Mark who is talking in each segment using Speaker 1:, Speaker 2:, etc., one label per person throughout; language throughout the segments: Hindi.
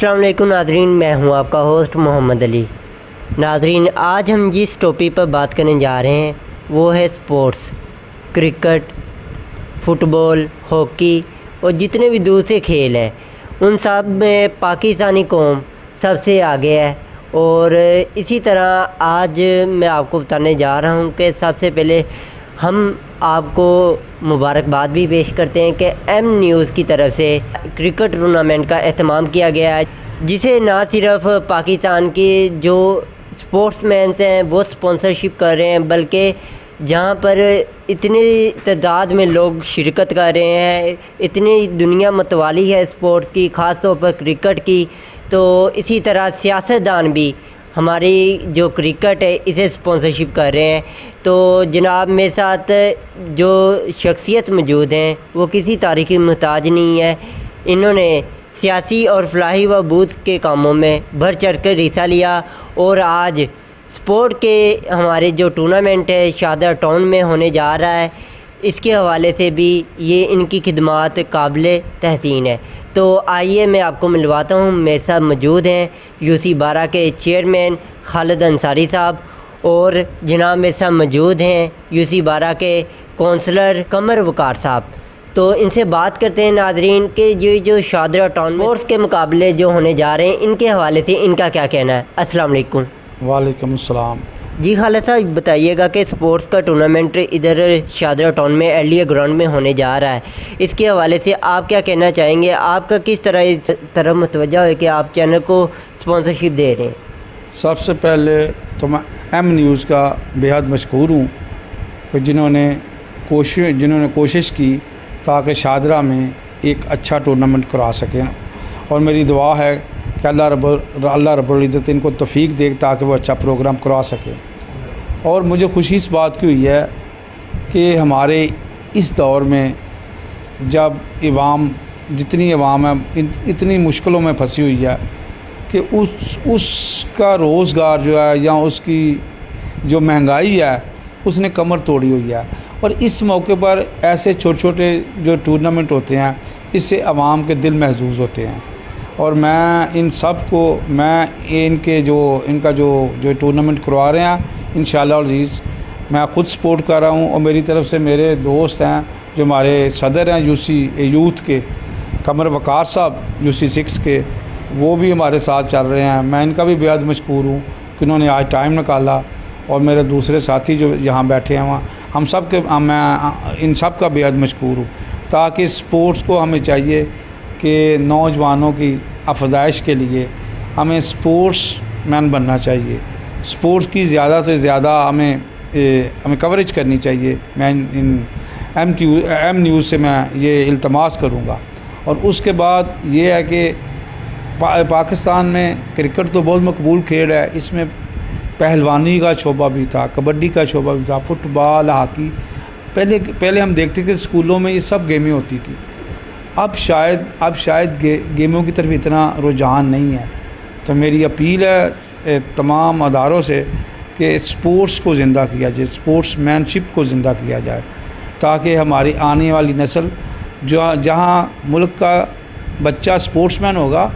Speaker 1: असलम नाजरीन, मैं हूँ आपका होस्ट मोहम्मद अली। नाजरीन, आज हम जिस टॉपिक पर बात करने जा रहे हैं, वो है स्पोर्ट्स क्रिकेट, फुटबॉल, हॉकी और जितने भी दूसरे खेल हैं, उन सब में पाकिस्तानी कौम सबसे आगे है। और इसी तरह आज मैं आपको बताने जा रहा हूँ कि सबसे पहले हम आपको मुबारकबाद भी पेश करते हैं कि एम न्यूज़ की तरफ़ से क्रिकेट टूर्नामेंट का अहतमाम किया गया है, जिसे ना सिर्फ़ पाकिस्तान के जो स्पोर्ट्समैन हैं, वो स्पॉन्सरशिप कर रहे हैं, बल्कि जहाँ पर इतनी तादाद में लोग शिरकत कर रहे हैं, इतनी दुनिया मतवाली है स्पोर्ट्स की ख़ास तौर पर क्रिकेट की तो इसी तरह सियासतदान भी हमारी जो क्रिकेट है, इसे स्पॉन्सरशिप कर रहे हैं। तो जनाब, मेरे साथ जो शख्सियत मौजूद हैं, वो किसी तारीखी मोहताज नहीं है। इन्होंने सियासी और फलाही व बूथ के कामों में भर चढ़ कर हिस्सा लिया और आज स्पोर्ट के हमारे जो टूर्नामेंट है शादा टाउन में होने जा रहा है। इसके हवाले से भी ये इनकी खदमात काबिल तहसीन है। तो आइए मैं आपको मिलवाता हूँ। मेरे साथ मौजूद हैं यूसी बारह के चेयरमैन खालिद अंसारी साहब और जनाब मेरे साथ मौजूद हैं यूसी बारह के कौंसलर कमर वकार साहब। तो इनसे बात करते हैं नादरीन के ये जो शादरा टाउन स्पोर्ट्स के मुकाबले जो होने जा रहे हैं, इनके हवाले से इनका क्या कहना है? अस्सलाम वालेकुम। जी खाला साहब बताइएगा कि स्पोर्ट्स का टूर्नामेंट इधर शादरा टाउन में एलिया ग्राउंड में होने जा रहा है। इसके हवाले से आप क्या कहना चाहेंगे? आपका किस तरह इस तरह मुतवजह है कि आप चैनल को स्पॉन्सरशिप दे रहे हैं?
Speaker 2: सबसे पहले तो मैं एम न्यूज़ का बेहद मशहूर हूँ जिन्होंने कोशिश जिन्होंने कोशिश की ताकि शादरा में एक अच्छा टूर्नामेंट करा सकें। और मेरी दुआ है कि अल्लाह रब अल्लाह इनको तफीक दे ताकि वो अच्छा प्रोग्राम करवा सकें। और मुझे खुशी इस बात की हुई है कि हमारे इस दौर में जब इवाम, जितनी अवाम है इतनी मुश्किलों में फंसी हुई है कि उस, उसका रोज़गार जो है या उसकी जो महँगाई है, उसने कमर तोड़ी हुई है। और इस मौके पर ऐसे छोटे छोटे जो टूर्नामेंट होते हैं, इससे आवाम के दिल महजूज होते हैं। और मैं इन सबको मैं इनके जो, इनका जो जो टूर्नामेंट करवा रहे हैं इन अज़ीज़, मैं ख़ुद सपोर्ट कर रहा हूँ और मेरी तरफ़ से मेरे दोस्त हैं, जो हमारे सदर हैं यूसी यूथ के, कमर वकार साहब यूसी सिक्स के, वो भी हमारे साथ चल रहे हैं। मैं इनका भी बेहद मशहूर हूँ कि उन्होंने आज टाइम निकाला और मेरे दूसरे साथी जो यहाँ बैठे हैं वहाँ, हम सब के मैं, इन सब का बेहद मशहूर हूँ। ताकि स्पोर्ट्स को हमें चाहिए कि नौजवानों की अफजाइश के लिए हमें स्पोर्ट्स मैन बनना चाहिए। स्पोर्ट्स की ज़्यादा से ज़्यादा हमें ए, हमें कवरेज करनी चाहिए। मैं इन एम टी एम न्यूज़ से मैं ये इल्तमास करूँगा। और उसके बाद ये है कि पा, पाकिस्तान में क्रिकेट तो बहुत मकबूल खेल है। इसमें पहलवानी का शोबा भी था कबड्डी का शोबा भी था फुटबॉल हॉकी पहले पहले हम देखते थे स्कूलों में ये सब गेमें होती थी। अब शायद अब शायद गे, गेमों की तरफ़ इतना रुझान नहीं है। तो मेरी अपील है तमाम अदारों से कि स्पोर्ट्स को ज़िंदा किया जाए स्पोर्ट्स मैनशिप को ज़िंदा किया जाए ताकि हमारी आने वाली नस्ल जो जहाँ मुल्क का बच्चा स्पोर्ट्समैन होगा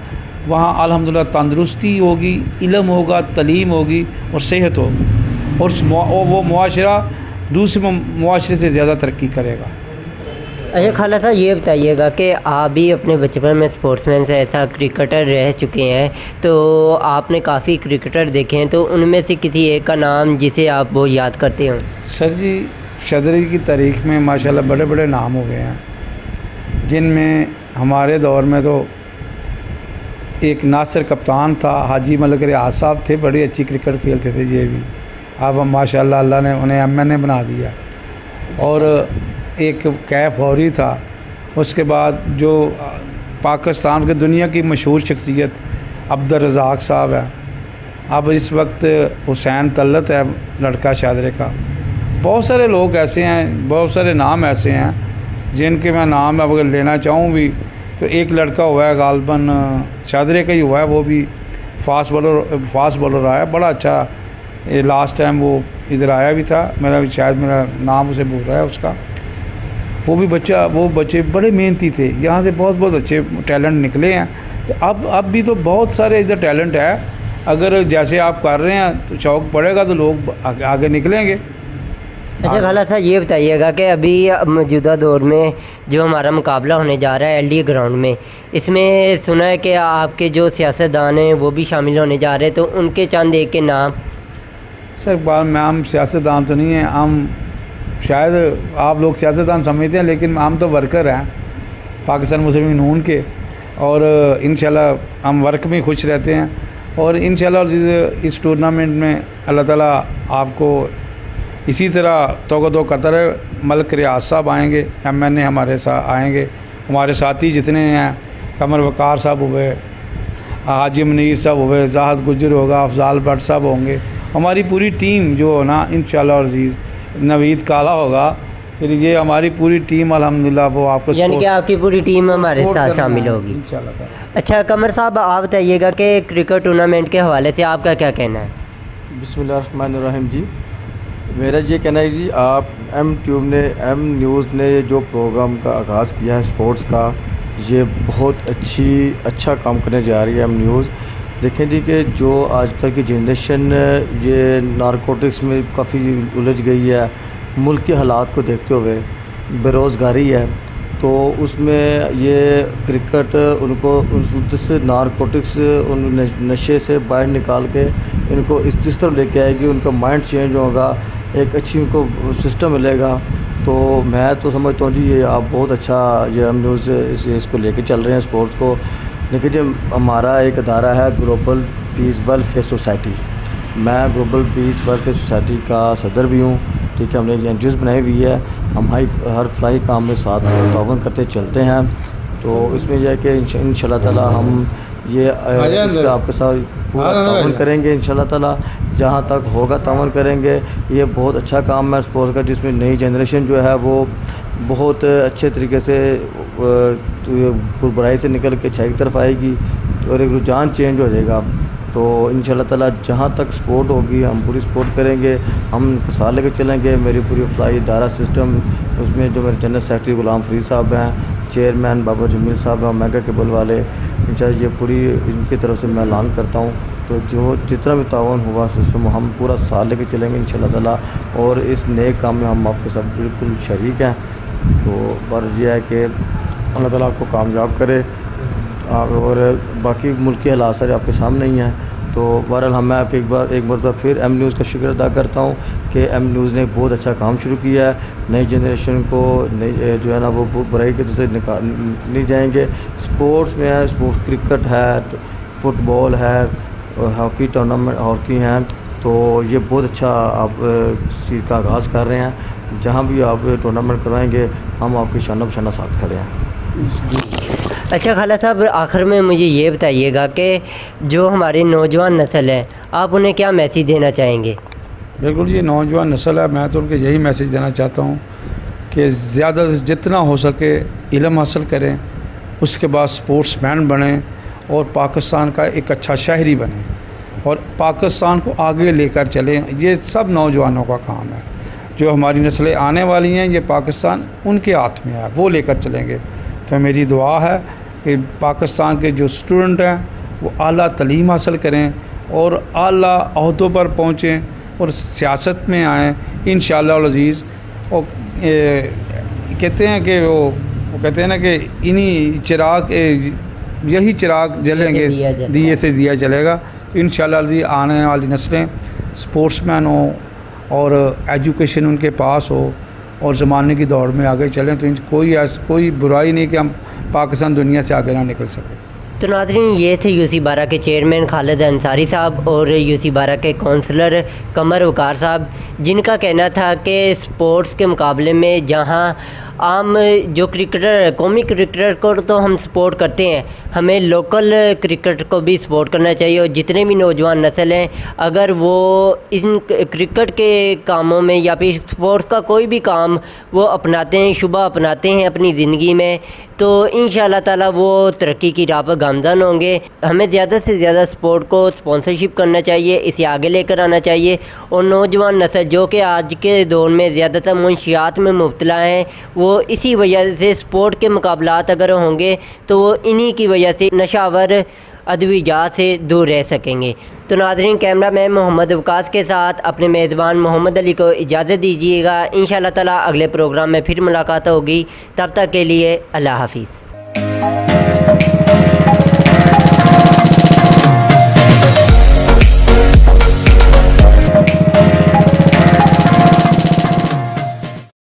Speaker 2: वहाँ अलहमदिल्ला तंदरुस्ती होगी इलम होगा तलीम होगी और सेहत होगी। और वो मुआशरा दूसरे मुआरे से ज़्यादा तरक्की करेगा।
Speaker 1: अच्छा खाला साहब, ये बताइएगा कि आप भी अपने बचपन में स्पोर्ट्समैन से ऐसा क्रिकेटर रह चुके हैं तो आपने काफ़ी क्रिकेटर देखे हैं तो उनमें से किसी एक का नाम जिसे आप वो याद करते हो?
Speaker 2: सर जी शदरी की तारीख में माशाल्लाह बड़े बड़े नाम हो गए हैं, जिनमें हमारे दौर में तो एक नासिर कप्तान था, हाजी मलक रियाज साहब थे, बड़ी अच्छी क्रिकेट खेलते थे, ये भी। अब माशाल्लाह अल्लाह ने उन्हें एम एन ए बना दिया। और एक कैफ फौरी था। उसके बाद जो पाकिस्तान के दुनिया की मशहूर शख्सियत अब्दुलरज़ाक साहब है। अब इस वक्त हुसैन तलत है, लड़का शादरे का। बहुत सारे लोग ऐसे हैं, बहुत सारे नाम ऐसे हैं, जिनके मैं नाम अगर लेना चाहूँ भी तो एक लड़का हुआ है गालबन, शादरे का ही हुआ है, वो भी फास्ट बॉलर फास्ट बॉलर आया, बड़ा अच्छा ये लास्ट टाइम वो इधर आया भी था, मेरा भी शायद मेरा नाम उसे बोल रहा है उसका। वो भी बच्चा वो बच्चे बड़े मेहनती थे। यहाँ से बहुत बहुत अच्छे टैलेंट निकले हैं। तो अब अब भी तो बहुत सारे इधर टैलेंट है। अगर जैसे आप कर रहे हैं तो शौक पड़ेगा तो लोग आगे, आगे निकलेंगे।
Speaker 1: अच्छा खाला साहब ये बताइएगा कि अभी मौजूदा दौर में जो हमारा मुकाबला होने जा रहा है एल ग्राउंड में इसमें सुना है कि आपके जो सियासतदान हैं वो भी शामिल होने जा रहे हैं। तो उनके चंद एक के नाम?
Speaker 2: सर बात में हम सियासतदान तो नहीं हैं हम शायद आप लोग सियासतदान समझते हैं, लेकिन हम तो वर्कर हैं, पाकिस्तान मुस्लिम नून के, और इन हम वर्क में खुश रहते हैं। और इन इस टूर्नामेंट में अल्लाह ताला आपको इसी तरह तो दो करता रहे। मलक रियाज साहब आएँगे एम एन ए हमारे साथ आएँगे। हमारे साथी जितने हैं कमर वकार साहब हुए हाजी मनीर साहब हुए जाहद गुजर होगा, अफजाल भट्ट साहब होंगे। हमारी पूरी टीम जो ना इन अज़ीज़ नवीद काला होगा। फिर ये हमारी पूरी टीम अलहमदिल्ला वो आपको
Speaker 1: यानी कि आपकी पूरी टीम हमारे साथ शामिल होगी। अच्छा कमर साहब आप बताइएगा कि क्रिकेट टूर्नामेंट के हवाले से आपका क्या कहना है?
Speaker 3: बिस्मिल्लाहिर्रहमानिर्रहीम जी। मेरा ये कहना है जी आप एम ट्यूब ने एम न्यूज़ ने जो प्रोग्राम का आगाज़ किया है स्पोर्ट्स का ये बहुत अच्छी अच्छा काम करने जा रही है एम न्यूज़ देखें जी कि जो आजकल की जनरेशन ये नारकोटिक्स में काफ़ी उलझ गई है, मुल्क के हालात को देखते हुए बेरोज़गारी है तो उसमें ये क्रिकेट उनको उस नारकोटिक्स उन नशे से बाहर निकाल के इनको इस इस तरह लेके आएगी, उनका माइंड चेंज होगा, एक अच्छी उनको सिस्टम मिलेगा तो मैं तो समझता हूँ जी, ये आप बहुत अच्छा ये हम न्यूज़ इस, इसको लेके चल रहे हैं स्पोर्ट्स को। लेकिन जी हमारा एक अदारा है ग्लोबल पीस वेलफेयर सोसाइटी मैं ग्लोबल पीस वेलफेयर सोसाइटी का सदर भी हूँ ठीक है हमने एक एन बनाई हुई है। हम हाई हर फ्लाई काम में साथ तावन करते चलते हैं। तो इसमें यह है कि इन ताला हम ये आपके साथ पूरा तावन करेंगे इन ताला। जहाँ तक होगा तावन करेंगे। ये बहुत अच्छा काम है स्पोर्ट्स का जिसमें नई जनरेशन जो है वो बहुत अच्छे तरीके से बुराई से निकल के अच्छाई की तरफ़ आएगी और एक रुझान चेंज हो जाएगा। तो इन ताला जहाँ तक सपोर्ट होगी, हम पूरी सपोर्ट करेंगे, हम साल लेकर चलेंगे। मेरी पूरी फ्लाई दारा सिस्टम उसमें जो मेरे जनरल सेक्रेटरी गुलाम फरीद साहब हैं चेयरमैन बाबा जमील साहब हैं मेगा केबल वाले इन ये पूरी इनकी तरफ़ से मैं ऐलान करता हूँ। तो जो, जितना भी तावन हुआ सिस्टम हम पूरा साल लेके चलेंगे इन ताला। और इस नए काम में हम आपके साथ बिल्कुल शरीक हैं। तो पर यह है कि अल्लाह ताला आपको कामयाब करे। और बाकी मुल्क के हालात सारे आपके सामने ही हैं। तो बहरहाल हम मैं आपके एक बार एक बार फिर एम न्यूज़ का शुक्र अदा करता हूँ कि एम न्यूज़ ने बहुत अच्छा काम शुरू किया है। नई जनरेशन को, नई जो है ना, वो बुराई के से निकाल, नहीं जाएँगे। स्पोर्ट्स में है स्पोर्ट्स क्रिकेट है फुटबॉल है हॉकी टूर्नामेंट हॉकी हैं। तो ये बहुत अच्छा आप चीज़ का आगाज़ कर रहे हैं। जहाँ भी आप टूर्नामेंट करवाएँगे हम आपके शाना बशाना साथ खड़े हैं।
Speaker 1: अच्छा खाला साहब आखिर में मुझे ये बताइएगा कि जो हमारी नौजवान नस्ल है आप उन्हें क्या मैसेज देना चाहेंगे?
Speaker 2: बिल्कुल ये नौजवान नस्ल है। मैं तो उनके यही मैसेज देना चाहता हूँ कि ज़्यादा से जितना हो सके इलम हासिल करें उसके बाद स्पोर्ट्स मैन बने और पाकिस्तान का एक अच्छा शहरी बने और पाकिस्तान को आगे लेकर चलें। ये सब नौजवानों का काम है। जो हमारी नस्लें आने वाली हैं ये पाकिस्तान उनके हाथ में है वो लेकर चलेंगे। तो मेरी दुआ है कि पाकिस्तान के जो स्टूडेंट हैं वो आला तलीम हासिल करें और आला अहदों पर पहुँचें और सियासत में आएँ इन शजीज़ और ए, कहते हैं कि वो वो कहते हैं ना कि इन्हीं चिराग यही चिराग जलेंगे दिए से दिया जलेगा। इन आने वाली नस्लें स्पोर्ट्समैन हो और एजुकेशन उनके पास हो और ज़माने की दौड़ में आगे चलें तो कोई कोई बुराई नहीं कि हम पाकिस्तान दुनिया से आगे ना निकल सकें।
Speaker 1: तो नाजरीन ये थे यूसी बारा के चेयरमैन खालिद अंसारी साहब और यूसी बारा के काउंसलर कमर वकार साहब, जिनका कहना था कि स्पोर्ट्स के मुकाबले में जहाँ आम जो क्रिकेटर कौमी क्रिकेटर को तो हम सपोर्ट करते हैं, हमें लोकल क्रिकेट को भी सपोर्ट करना चाहिए और जितने भी नौजवान नस्ल हैं, अगर वो इन क्रिकेट के कामों में या फिर स्पोर्ट्स का कोई भी काम वो अपनाते हैं शुबा अपनाते हैं अपनी ज़िंदगी में तो इन ताला वो तरक्की की राह पर गामजन होंगे। हमें ज़्यादा से ज़्यादा स्पोर्ट को स्पॉन्सरशिप करना चाहिए, इसे आगे लेकर आना चाहिए। और नौजवान नसल जो कि आज के दौर में ज़्यादातर मुंशियात में मुबतला हैं, वो इसी वजह से स्पोर्ट के मुकाबला अगर होंगे तो वो इन्हीं की वजह से नशावर अद्विजात से दूर रह सकेंगे। तो नाजरीन, कैमरा मैन मोहम्मद अवकास के साथ अपने मेज़बान मोहम्मद अली को इजाज़त दीजिएगा। इन ताला अगले प्रोग्राम में फिर मुलाकात होगी। तब तक के लिए अल्लाह हाफिज़।